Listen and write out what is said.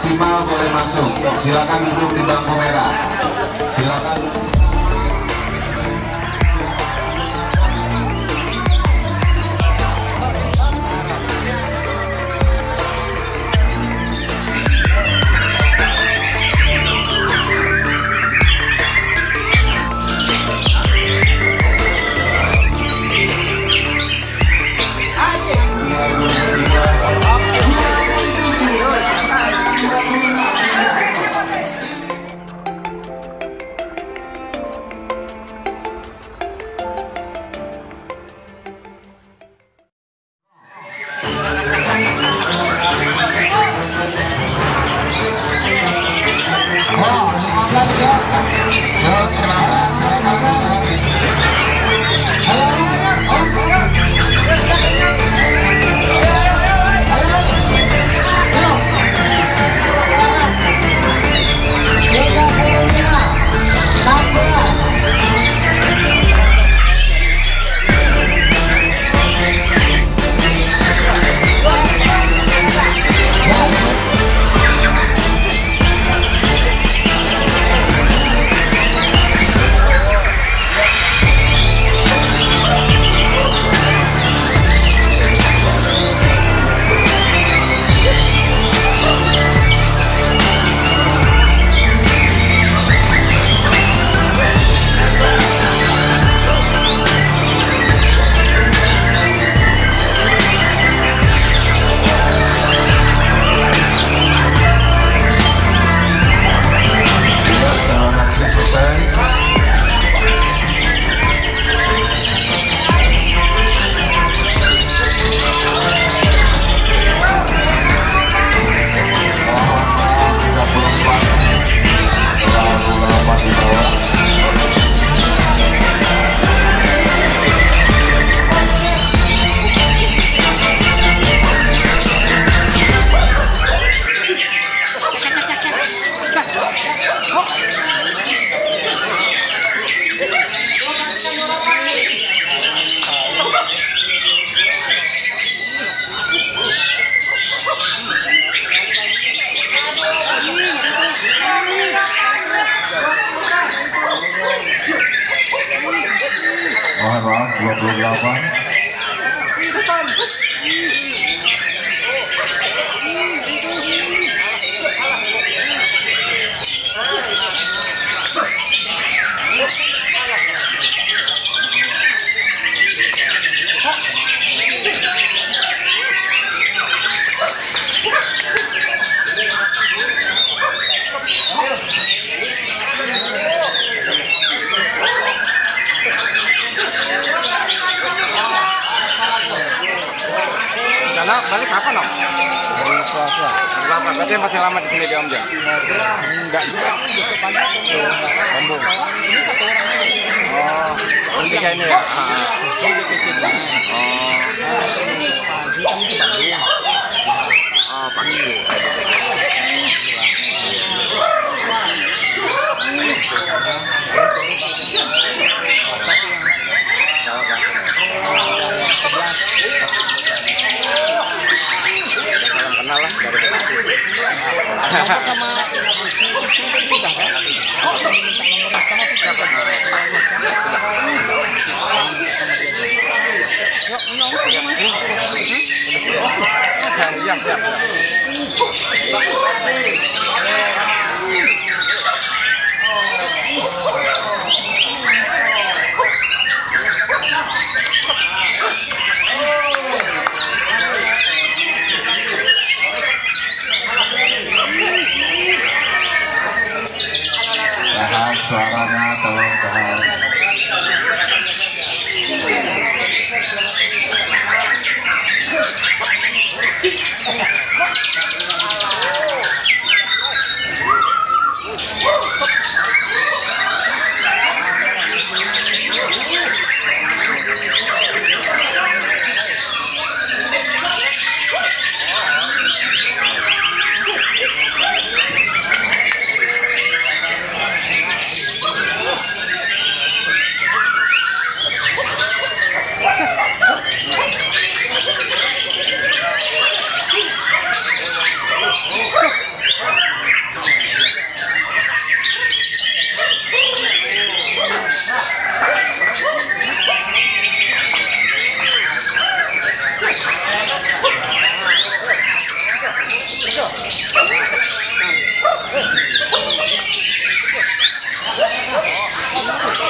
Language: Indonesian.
maksimal boleh masuk. Silakan duduk di bangku merah. Silakan. 老婆 balik kapan om? Lama, berarti masih lama di sini dia om Jan? Enggak juga. Bandung. Oh, ini kayak ini ya? Oh. Oh, Siap, siap, siap. Suaranya, tolong tahan. Oh,